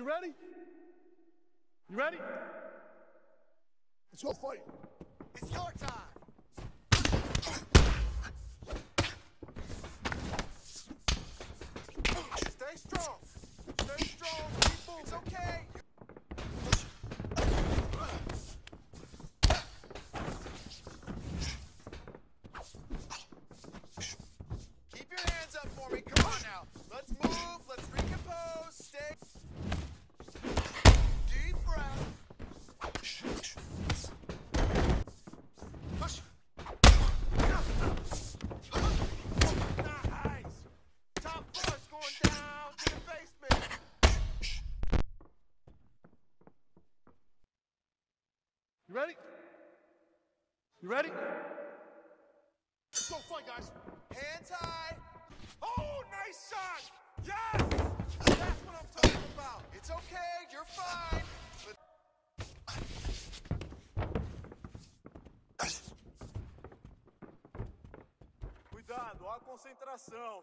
You ready? You ready? Let's go fight. It's your time. Stay strong. Stay strong. Keep moving. It's okay. Keep your hands up for me. Come on now. You ready? You ready? Let's go fight, guys. Hands high. Oh, nice shot. Yes. That's what I'm talking about. It's okay. You're fine. But Cuidado, a concentração.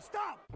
Stop!